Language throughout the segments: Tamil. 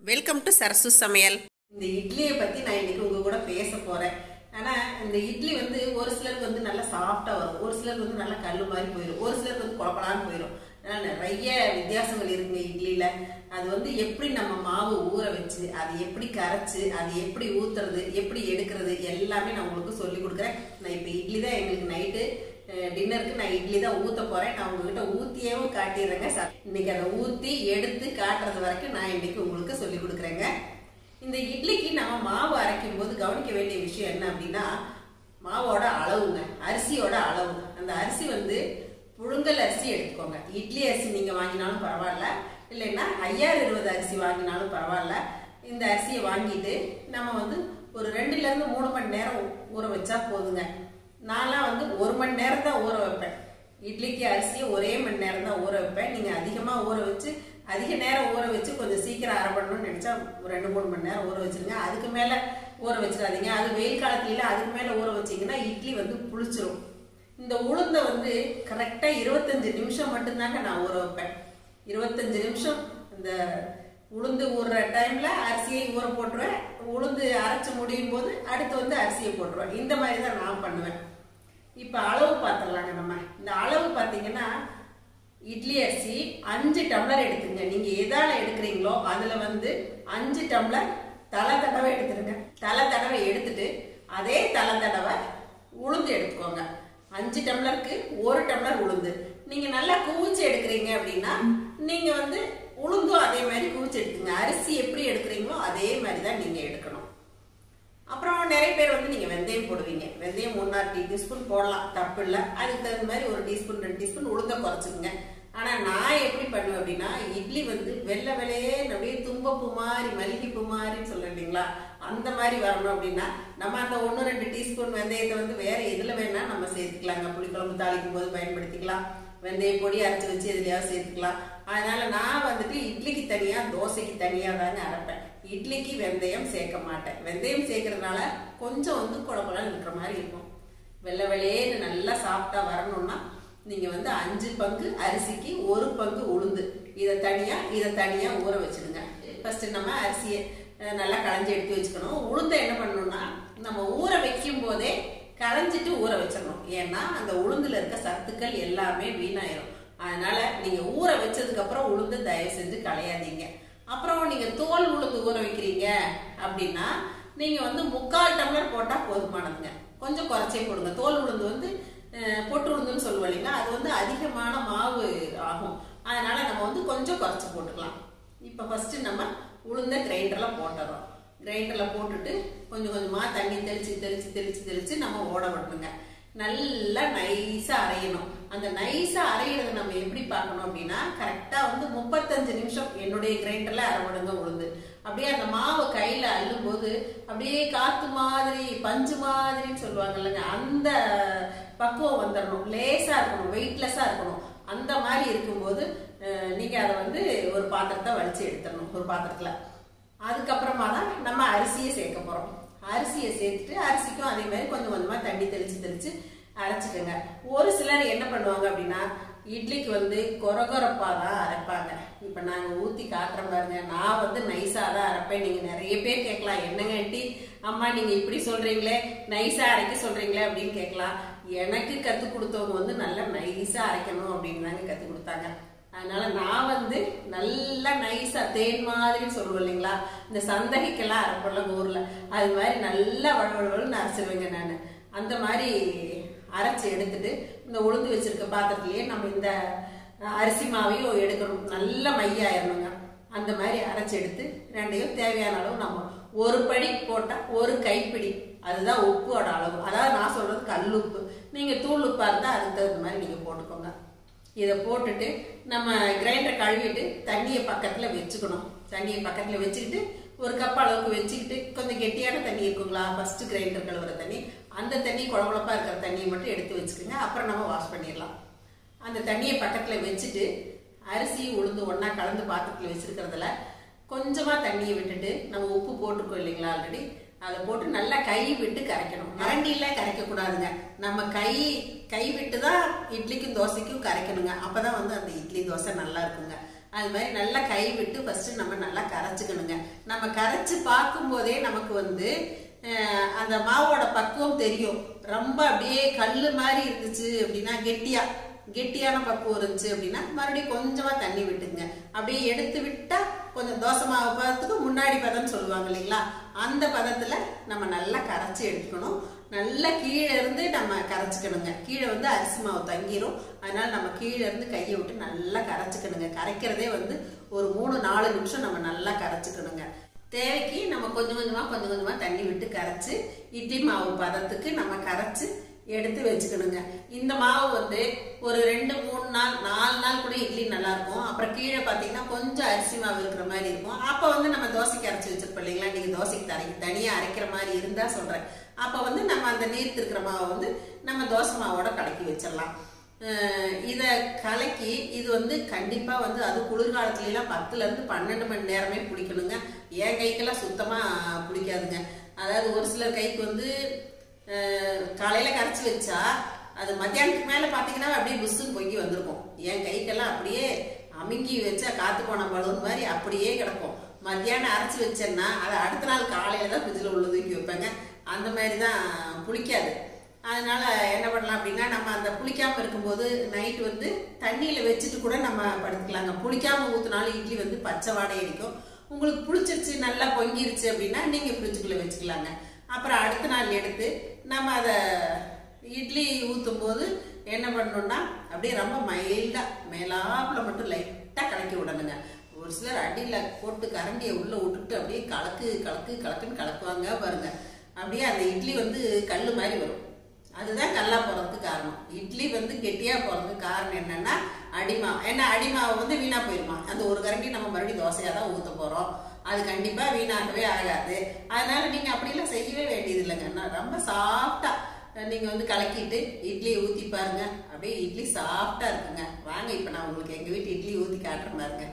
வெல்கம் டு சரசு சமையல் இந்த இட்லியை பத்தி நான் இன்னைக்கு உங்க கூட பேச போறேன். ஆனா இந்த இட்லி வந்து ஒரு சிலருக்கு வந்து நல்லா சாஃப்டா வரும். ஒரு சிலருக்கு வந்து நல்லா கல்லு மாதிரி போயிடும் ஒரு சிலருக்கு வந்து குழப்பலான்னு போயிடும் ஆனா நிறைய வித்தியாசங்கள் இருக்குங்க இட்லியில. அது வந்து எப்படி நம்ம மாவு ஊற வச்சு அது எப்படி கரைச்சு அது எப்படி ஊத்துறது எப்படி எடுக்கிறது எல்லாமே நான் உங்களுக்கு சொல்லி கொடுக்குறேன். நான் இப்ப இட்லி தான் எங்களுக்கு நைட்டு டின்னருக்கு நான் இட்லி தான் ஊத்த போறேன். நான் உங்ககிட்ட ஊத்தியேவும் காட்டிடுறேங்க ச- இன்னைக்கு அதை ஊத்தி எடுத்து காட்டுறது வரைக்கும் நான் இன்னைக்கு உங்களுக்கு சொல்லி கொடுக்குறேங்க. இந்த இட்லிக்கு நம்ம மாவு அரைக்கும் போது கவனிக்க வேண்டிய விஷயம் என்ன அப்படின்னா மாவோட அளவுங்க அரிசியோட அளவு. அந்த அரிசி வந்து புழுங்கல் அரிசி எடுத்துக்கோங்க. இட்லி அரிசி நீங்க வாங்கினாலும் பரவாயில்ல இல்லைன்னா ஐயாயிரம் இருபது அரிசி வாங்கினாலும் பரவாயில்ல. இந்த அரிசியை வாங்கிட்டு நம்ம வந்து ஒரு ரெண்டுல இருந்து மூணு மணி நேரம் ஊற வச்சா போதுங்க. நான்லாம் வந்து ஒரு மணி நேரம் தான் ஊற வைப்பேன். இட்லிக்கு அரிசியை ஒரே மணி நேரம் தான் ஊற வைப்பேன். நீங்கள் அதிகமாக ஊற வச்சு அதிக நேரம் ஊற வச்சு கொஞ்சம் சீக்கிரம் அரை பண்ணணும்னு நினச்சா ஒரு ரெண்டு மூணு மணி நேரம் ஊற வச்சிருங்க. அதுக்கு மேலே ஊற வச்சிடாதீங்க. அது வெயில் காலத்துல அதுக்கு மேலே ஊற வச்சிங்கன்னா இட்லி வந்து புளிச்சிரும். இந்த உளுந்தை வந்து கரெக்டாக இருபத்தஞ்சு நிமிஷம் மட்டும்தாங்க நான் ஊற வைப்பேன். இருபத்தஞ்சு நிமிஷம் இந்த உளுந்து ஊறுற டைம்ல அரிசியை ஊற போட்டுருவேன். உளுந்து அரைச்சி முடியும் போது அடுத்து வந்து அரிசியை போட்டுருவேன். இந்த மாதிரி தான் நான் பண்ணுவேன். இப்போ அளவு பார்த்துடலாங்க நம்ம. இந்த அளவு பார்த்தீங்கன்னா இட்லி அரிசி அஞ்சு டம்ளர் எடுத்துங்க. நீங்கள் எதால் எடுக்கிறீங்களோ அதில் வந்து அஞ்சு டம்ளர் தலை தடவை எடுத்துருங்க. தலை தடவை எடுத்துட்டு அதே தலை தடவை உளுந்து எடுத்துக்கோங்க. அஞ்சு டம்ளருக்கு ஒரு டம்ளர் உளுந்து. நீங்கள் நல்லா குவிச்சு எடுக்கிறீங்க அப்படின்னா நீங்கள் வந்து உளுந்தும் அதே மாதிரி குவிச்சு எடுத்துங்க அரிசி எப்படி எடுக்கிறீங்களோ அதே மாதிரி தான் நீங்கள் எடுக்கணும். அப்புறம் நிறைய பேர் வந்து நீங்கள் வெந்தயம் போடுவீங்க. வெந்தயம் மூணாறு டீ டீஸ்பூன் போடலாம். தப்பு இல்லை. அதுக்கு தகுந்த மாதிரி ஒரு டீஸ்பூன் ரெண்டு டீஸ்பூன் உளுந்த குறைச்சிக்கங்க. ஆனால் நான் எப்படி பண்ணுவேன் அப்படின்னா இட்லி வந்து வெள்ளை வெள்ளையே அப்படியே தும்பப்பூ மாதிரி மல்லிகைப்பூ மாதிரின்னு சொல்ல இல்லைங்களா? அந்த மாதிரி வரணும் அப்படின்னா நம்ம அந்த ஒன்று ரெண்டு டீஸ்பூன் வெந்தயத்தை வந்து வேற எதில் வேணா நம்ம சேர்த்துக்கலாங்க. புளிக்குழம்பு தாளிக்கும் போது பயன்படுத்திக்கலாம். வெந்தய பொடி அரைச்சி வச்சு எதுலையாவது சேர்த்துக்கலாம். அதனால நான் வந்துட்டு இட்லிக்கு தனியா தோசைக்கு தனியா தாங்க அரைப்பேன். இட்லிக்கு வெந்தயம் சேர்க்க மாட்டேன். வெந்தயம் சேர்க்கறதுனால கொஞ்சம் வந்து குழம்புலாம் இருக்கிற மாதிரி இருக்கும். வெள்ளை வெள்ளையேன்னு நல்லா சாப்பிட்டா வரணும்னா நீங்க வந்து அஞ்சு பங்கு அரிசிக்கு ஒரு பங்கு உளுந்து. இதை தனியா இதை தனியா ஊற வச்சிடுங்க. ஃபர்ஸ்ட் நம்ம அரிசியை நல்லா களைஞ்சி எடுத்து வச்சுக்கணும். உளுந்தை என்ன பண்ணணும்னா நம்ம ஊற வைக்கும் போதே களைஞ்சிட்டு ஊற வச்சிடணும். ஏன்னா அந்த உளுந்துல இருக்க சத்துக்கள் எல்லாமே வீணாயிரும். அதனால நீங்க ஊற வச்சதுக்கு அப்புறம் உளுந்து தயவு செஞ்சு களையாதீங்க. அப்புறம் நீங்க தோல் உளுந்து ஊற வைக்கிறீங்க அப்படின்னா நீங்க வந்து முக்கால் டம்ளர் போட்டா போதுமானதுங்க. கொஞ்சம் குறைச்சே போடுங்க. தோல் உளுந்து வந்து பொட்டு உளுந்துன்னு சொல்லுவோம் இல்லைங்களா? அது வந்து அதிகமான மாவு ஆகும். அதனால நம்ம வந்து கொஞ்சம் குறைச்சி போட்டுக்கலாம். இப்போ ஃபர்ஸ்ட் நம்ம உளுந்த கிரைண்டர்ல போட்டுறோம். கிரைண்டர்ல போட்டுட்டு கொஞ்சம் கொஞ்சமா தண்ணி தெளிச்சு தெளிச்சு தெளிச்சு தெளிச்சு நம்ம ஓட விடணுங்க. நல்லா நைஸா அரையணும். அந்த நைஸா அரைகிறத நம்ம எப்படி பார்க்கணும் அப்படின்னா கரெக்டா வந்து முப்பத்தஞ்சு நிமிஷம் என்னுடைய கிரைண்டர்ல அரைவிடுங்க உளுந்து. அப்படியே அந்த மாவை கையில அள்ளும் போது அப்படியே காத்து மாதிரி பஞ்சு மாதிரின்னு சொல்லுவாங்க இல்லைங்க அந்த பக்குவம் வந்துடணும் லேசா இருக்கணும் வெயிட்லெஸ்ஸா இருக்கணும். அந்த மாதிரி இருக்கும்போது நீங்க அதை வந்து ஒரு பாத்திரத்தை வலிச்சு எடுத்துடணும் ஒரு பாத்திரத்துல. அதுக்கப்புறமா தான் நம்ம அரிசியை சேர்க்க போறோம். அரிசியை சேர்த்துட்டு அரிசிக்கும் அதே மாதிரி கொஞ்சம் கொஞ்சமா தண்ணி தெளிச்சு தெளிச்சு அரைச்சிக்கோங்க. ஒரு சிலர் என்ன பண்ணுவாங்க அப்படின்னா இட்லிக்கு வந்து கொரகொரப்பா தான் அரைப்பாங்க. இப்போ நாங்கள் ஊற்றி காட்டுற பாருங்க. நான் வந்து நைஸாக தான் அரைப்பேன். நீங்கள் நிறைய பேர் கேட்கலாம். என்னங்க ஆண்டி? அம்மா நீங்கள் இப்படி சொல்கிறீங்களே நைஸாக அரைக்க சொல்கிறீங்களே அப்படின்னு கேட்கலாம். எனக்கு கற்றுக் கொடுத்தவங்க வந்து நல்லா நைஸாக அரைக்கணும் அப்படின்னு தாங்க கற்றுக் கொடுத்தாங்க. அதனால நான் வந்து நல்லா நைஸா தேன் மாதிரின்னு சொல்லுவோம் இல்லைங்களா? இந்த சந்தகைக்கெல்லாம் அரைப்படலாம் ஊர்ல. அது மாதிரி நல்லா வளவளன்னு அரைச்சிருவேங்க நான். அந்த மாதிரி அரைச்சி எடுத்துட்டு இந்த உளுந்து வச்சிருக்க பாத்திரத்திலேயே நம்ம இந்த அரிசி மாவையும் எடுக்கணும். நல்ல மையாயிடணுங்க அந்த மாதிரி அரைச்சி எடுத்து ரெண்டையும் தேவையான அளவு நம்ம ஒரு படி போட்டால் ஒரு கைப்பிடி. அதுதான் உப்போட அளவு. அதாவது நான் சொல்றது கல் உப்பு. நீங்க தூள் உப்பா இருந்தால் அதுக்கு தகுந்த மாதிரி நீங்க போட்டுக்கோங்க. இதை போட்டுட்டு நம்ம கிரைண்டர் கழுவிட்டு தண்ணியை பக்கத்துல வச்சுக்கணும். தண்ணியை பக்கத்துல வச்சுக்கிட்டு ஒரு கப் அளவுக்கு வச்சுக்கிட்டு கொஞ்சம் கெட்டியான தண்ணி இருக்குங்களா? ஃபர்ஸ்ட் கிரைண்டர் கழுவுற தண்ணி. அந்த தண்ணி குழம்புழப்பா இருக்கிற தண்ணியை மட்டும் எடுத்து வச்சுக்கோங்க. அப்புறம் நம்ம வாஷ் பண்ணிடலாம். அந்த தண்ணியை பக்கத்தில் வச்சுட்டு அரிசி உளுந்து ஒன்றா கலந்து பாத்திரத்தில் வச்சுருக்கிறதுல கொஞ்சமாக தண்ணியை விட்டுட்டு நம்ம உப்பு போட்டிருக்கோம் இல்லைங்களா ஆல்ரெடி அதை போட்டு நல்லா கை விட்டு கரைக்கணும். மரண்டியில கரைக்கக்கூடாதுங்க. நம்ம கை கை விட்டு தான் இட்லிக்கும் தோசைக்கும் கரைக்கணுங்க. அப்போ தான் வந்து அந்த இட்லி தோசை நல்லா இருக்குங்க. அது மாதிரி நல்லா கை விட்டு ஃபர்ஸ்ட் நம்ம நல்லா கரைச்சிக்கணுங்க. நம்ம கரைச்சி பார்க்கும்போதே நமக்கு வந்து அந்த மாவோட பக்குவம் தெரியும். ரொம்ப அப்படியே கல் மாதிரி இருந்துச்சு அப்படின்னா கெட்டியா கெட்டியான பக்குவம் இருந்துச்சு அப்படின்னா மறுபடியும் கொஞ்சமா தண்ணி விட்டுங்க. அப்படியே எடுத்து விட்டா கொஞ்சம் தோசை மாவு பதத்துக்கு முன்னாடி பதம்னு சொல்லுவாங்க இல்லைங்களா? அந்த பதத்துல நம்ம நல்லா கரைச்சி எடுத்துக்கணும் நல்லா கீழே இருந்து நம்ம கரைச்சிக்கணுங்க. கீழே வந்து அரிசி மாவு தங்கிரும். அதனால நம்ம கீழே இருந்து கையை விட்டு நல்லா கரைச்சிக்கணுங்க. கரைக்கிறதே வந்து ஒரு மூணு நாலு நிமிஷம் நம்ம நல்லா கரைச்சிக்கணுங்க. தேவைக்கு நம்ம கொஞ்சம் கொஞ்சமாக கொஞ்சம் கொஞ்சமாக தண்ணி விட்டு கரைச்சி இட்லி மாவு பதத்துக்கு நம்ம கரைச்சி எடுத்து வச்சுக்கணுங்க. இந்த மாவு வந்து ஒரு ரெண்டு மூணு நாள் நாலு நாள் கூட இட்லி நல்லா இருக்கும் அப்புறம் கீழே பார்த்தீங்கன்னா கொஞ்சம் அரிசி மாவு இருக்கிற மாதிரி இருக்கும். அப்போ வந்து நம்ம தோசைக்கு அரைச்சி வச்சிருப்போம் இல்லைங்களா? நீங்கள் தோசைக்கு தரீங்க தனியாக அரைக்கிற மாதிரி இருந்தால் சொல்கிறேன் அப்போ வந்து நம்ம அந்த நீர்த்து இருக்கிற மாவை வந்து நம்ம தோசை மாவோட கலக்கி வச்சிடலாம். இதை கலக்கி இது வந்து கண்டிப்பாக வந்து அது குளிர்காலத்துலலாம் பத்துலேருந்து பன்னெண்டு மணி நேரமே பிடிக்கணுங்க என் கைக்கெல்லாம் சுத்தமாக பிடிக்காதுங்க. அதாவது ஒரு சிலர் கைக்கு வந்து காலையில் கரைச்சி வச்சா அது மத்தியானத்துக்கு மேலே பார்த்தீங்கன்னா அப்படியே புஷ்ஷுன்னு பொங்கி வந்திருக்கும். என் கைக்கெல்லாம் அப்படியே அமுங்கி வச்சா காத்து போன பலூன் மாதிரி அப்படியே கிடக்கும். மத்தியானம் அரைச்சி வச்சேன்னா அதை அடுத்த நாள் காலையில் தான் ஃப்ரிட்ஜில் உள்ள தூக்கி வைப்பேங்க. அந்த மாதிரி தான் புளிக்காது. அதனால என்ன பண்ணலாம் அப்படின்னா நம்ம அந்த புளிக்காமல் இருக்கும்போது நைட் வந்து தண்ணியில் வச்சுட்டு கூட நம்ம படுத்துக்கலாங்க. புளிக்காமல் ஊற்றினாலும் இட்லி வந்து பச்சை வாடகை அடிக்கும். உங்களுக்கு பிடிச்சிருச்சு நல்லா பொங்கிருச்சு அப்படின்னா நீங்கள் ஃப்ரிட்ஜுக்குள்ளே வச்சுக்கலாங்க. அப்புறம் அடுத்த நாள் எடுத்து நம்ம அதை இட்லி ஊற்றும் போது என்ன பண்ணணும்னா அப்படியே ரொம்ப மைல்டாக மேலாப்பில் மட்டும் லைட்டாக கலக்கி விடணுங்க. ஒரு சிலர் அடியில் போட்டு கரண்டியை உள்ளே விட்டுட்டு அப்படியே கலக்கு கலக்கு கலக்குன்னு கலக்குவாங்க பாருங்க. அப்படியே அந்த இட்லி வந்து கல் மாதிரி வரும். அதுதான் கல்லாக போகிறதுக்கு காரணம். இட்லி வந்து கெட்டியாக போகிறதுக்கு காரணம் என்னென்னா அடிமா. ஏன்னா அடிமாவு வந்து வீணா போயிருமா. அந்த ஒரு கரண்டி நம்ம மறுபடியும் தோசையா தான் ஊத்த போறோம். அது கண்டிப்பா வீணாகவே ஆகாது. அதனால நீங்க அப்படிலாம் செய்யவே வேண்டியது இல்லைங்க நான் ரொம்ப சாஃப்டா நீங்க வந்து கலக்கிட்டு இட்லியை ஊத்தி பாருங்க. அப்படியே இட்லி சாஃப்டா இருக்குங்க. வாங்க இப்ப நான் உங்களுக்கு எங்க வீட்டு இட்லி ஊத்தி காட்டுற பாருங்க.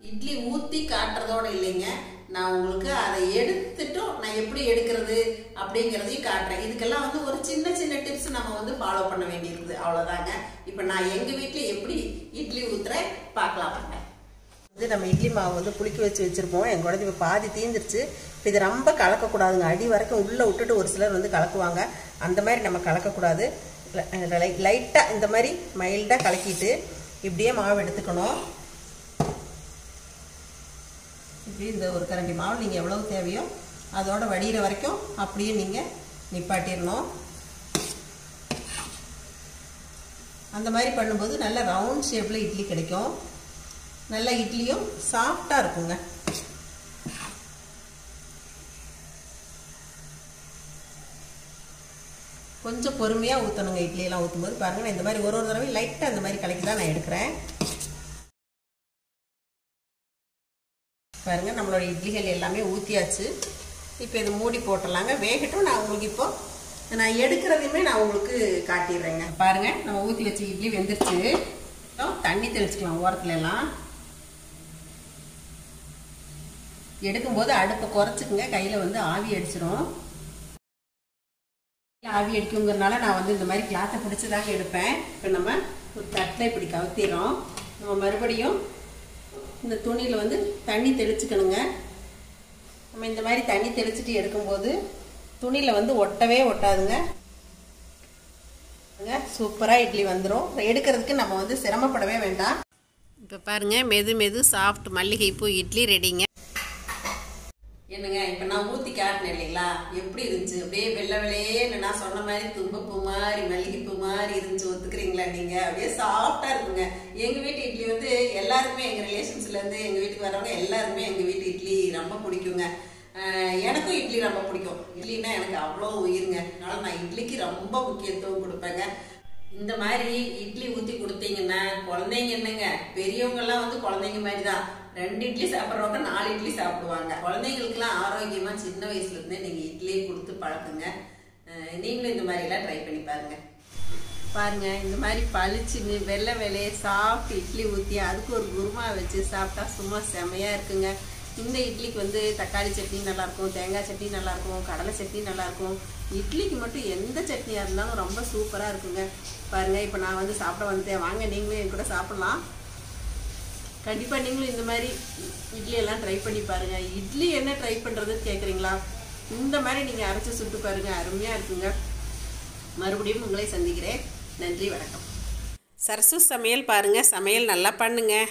இட்லி ஊத்தி காட்டுறதோட இல்லைங்க. நான் உங்களுக்கு அதை எடுத்துட்டும் நான் எப்படி எடுக்கிறது அப்படிங்கிறதையும் காட்டுறேன். இதுக்கெல்லாம் வந்து ஒரு சின்ன சின்ன டிப்ஸ் நம்ம வந்து ஃபாலோ பண்ண வேண்டியிருக்குது. அவ்வளோதாங்க இப்போ நான் எங்கள் வீட்டில் எப்படி இட்லி ஊற்றுறேன் பார்க்கலாம் வாங்க. வந்து நம்ம இட்லி மாவு வந்து புளிக்க வச்சு வச்சுருப்போம். என் குழந்தை இப்போ பாதி தீந்துருச்சு. இப்போ இது ரொம்ப கலக்கக்கூடாதுங்க. அடி வரைக்கும் உள்ளே விட்டுட்டு ஒரு சிலர் வந்து கலக்குவாங்க. அந்த மாதிரி நம்ம கலக்கக்கூடாது. லைட்டாக இந்த மாதிரி மைல்டாக கலக்கிட்டு இப்படியே மாவு எடுத்துக்கணும். இப்படி இந்த ஒரு கரண்டி மாவு நீங்கள் எவ்வளவு தேவையோ அதோட வடிகிற வரைக்கும் அப்படியே நீங்கள் நிப்பாட்டிடணும். அந்த மாதிரி பண்ணும்போது நல்ல ரவுண்ட் ஷேப்பில் இட்லி கிடைக்கும். நல்ல இட்லியும் சாஃப்டாக இருக்குங்க. கொஞ்சம் பொறுமையாக ஊற்றணுங்க இட்லியெல்லாம் ஊற்றும்போது பாருங்கள் நான் இந்த மாதிரி ஒரு ஒரு தடவை லைட்டாக இந்த மாதிரி கலக்கி தான் நான் எடுக்கிறேன். பாருங்க நம்மளோட இட்லிகள் எல்லாமே ஊற்றியாச்சு இப்போ இது மூடி போட்டுடலாங்க. வேகட்டும் நான் உங்களுக்கு இப்போ நான் எடுக்கிறதையுமே நான் உங்களுக்கு காட்டிடுறேங்க. பாருங்க நம்ம ஊற்றி வச்ச இட்லி வெந்துருச்சு. தண்ணி தெளிச்சுக்கலாம் ஓரத்துல எல்லாம். எடுக்கும்போது அடுப்பை குறைச்சிக்குங்க. கையில் வந்து ஆவி அடிச்சிடும் ஆவி அடிக்குங்கிறனால நான் வந்து இந்த மாதிரி கிளாத்தை பிடிச்சி தாங்க எடுப்பேன். இப்போ நம்ம ஒரு தட்டில் இப்படி கவுத்திடுறோம். நம்ம மறுபடியும் இந்த துணியில் வந்து தண்ணி தெளிச்சுக்கணுங்க. நம்ம இந்த மாதிரி தண்ணி தெளிச்சுட்டு எடுக்கும்போது துணியில் வந்து ஒட்டவே ஒட்டாதுங்க. சூப்பராக இட்லி வந்துடும் எடுக்கிறதுக்கு நம்ம வந்து சிரமப்படவே வேண்டாம். இப்போ பாருங்க மெது மெது சாஃப்ட் மல்லிகைப்பூ இட்லி ரெடிங்க என்னங்க இப்ப நான் ஊத்தி காட்டினேன் இல்லைங்களா? எப்படி இருந்துச்சு? அப்படியே வெள்ளை வெள்ளையேன்னு நான் சொன்ன மாதிரி தும்பப்பூ மாதிரி மல்லிகைப்பூ மாதிரி இருந்துச்சு. ஒத்துக்கிறீங்களா நீங்க? அப்படியே சாஃப்டா இருக்குங்க. எங்க வீட்டு இட்லி வந்து எல்லாருக்குமே எங்க ரிலேஷன்ஸ்ல இருந்து எங்க வீட்டுக்கு வரவங்க எல்லாருமே எங்க வீட்டு இட்லி ரொம்ப பிடிக்குங்க. எனக்கும் இட்லி ரொம்ப பிடிக்கும். இட்லினா எனக்கு அவ்வளோ உயிருங்க. அதனால நான் இட்லிக்கு ரொம்ப முக்கியத்துவம் கொடுப்பேங்க. இந்த மாதிரி இட்லி ஊத்தி கொடுத்தீங்கன்னா குழந்தைங்க என்னங்க? பெரியவங்க எல்லாம் வந்து குழந்தைங்க மாதிரி தான் ரெண்டு இட்லி சாப்பிட்றவங்க நாலு இட்லி சாப்பிடுவாங்க. குழந்தைங்களுக்குலாம் ஆரோக்கியமா சின்ன வயசுல இருந்தே நீங்க கொடுத்து பழக்குங்க. நீங்களும் இந்த மாதிரி எல்லாம் ட்ரை பண்ணி பாருங்க. பாருங்க இந்த மாதிரி பளிச்சுன்னு வெள்ளை வெள்ளையே சாப்பிட்டு இட்லி ஊற்றி அதுக்கு ஒரு குருமா வச்சு சாப்பிட்டா சும்மா செமையாக இருக்குங்க. இந்த இட்லிக்கு வந்து தக்காளி சட்னி நல்லாயிருக்கும் தேங்காய் சட்னி நல்லாயிருக்கும் கடலை சட்னி நல்லாயிருக்கும் இட்லிக்கு மட்டும் எந்த சட்னியாக இருந்தாலும் ரொம்ப சூப்பராக இருக்குங்க. பாருங்கள் இப்போ நான் வந்து சாப்பிட வந்துட்டேன். வாங்க நீங்களும் என் கூட சாப்பிட்லாம். கண்டிப்பாக நீங்களும் இந்த மாதிரி இட்லி எல்லாம் ட்ரை பண்ணி பாருங்கள் இட்லி என்ன ட்ரை பண்ணுறதுன்னு கேட்குறீங்களா இந்த மாதிரி நீங்கள் அரைச்சி சுட்டு பாருங்கள் அருமையாக இருக்குங்க. மறுபடியும் உங்களை சந்திக்கிறேன். நன்றி வணக்கம். சரசு சமையல் பாருங்கள் சமையல் நல்லா பண்ணுங்கள்